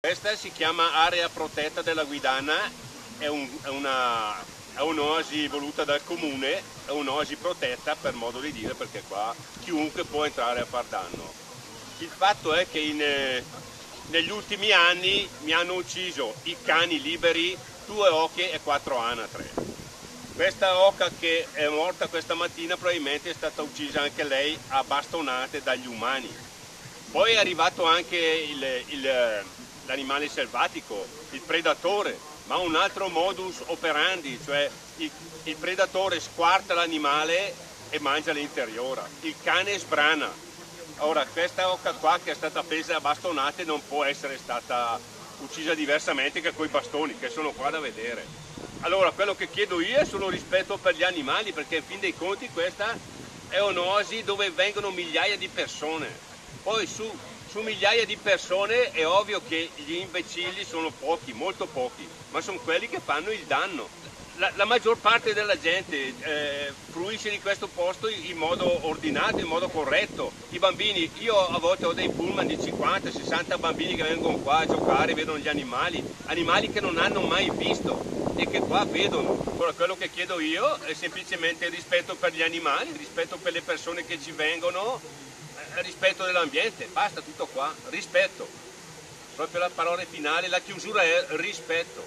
Questa si chiama area protetta della Guidana, è, un, è un'oasi voluta dal comune, è un'oasi protetta per modo di dire perché qua chiunque può entrare a far danno. Il fatto è che in, eh, negli ultimi anni mi hanno ucciso i cani liberi, due oche e quattro anatre. Questa oca che è morta questa mattina probabilmente è stata uccisa anche lei a bastonate dagli umani. Poi è arrivato anche l'animale selvatico, il predatore, ma un altro modus operandi, cioè il, il predatore squarta l'animale e mangia l'interiore, il cane sbrana. Ora questa oca qua che è stata presa a bastonate non può essere stata uccisa diversamente che con i bastoni che sono qua da vedere. Allora quello che chiedo io è solo rispetto per gli animali perché in fin dei conti questa è un'oasi dove vengono migliaia di persone. Poi su su migliaia di persone è ovvio che gli imbecilli sono pochi, molto pochi, ma sono quelli che fanno il danno. La, la maggior parte della gente eh, fruisce di questo posto in modo ordinato, in modo corretto. I bambini, io a volte ho dei pullman di 50-60 bambini che vengono qua a giocare, vedono gli animali, animali che non hanno mai visto e che qua vedono. Ora, quello che chiedo io è semplicemente rispetto per gli animali, rispetto per le persone che ci vengono rispetto dell'ambiente, basta tutto qua, rispetto. Proprio la parola finale, la chiusura è rispetto.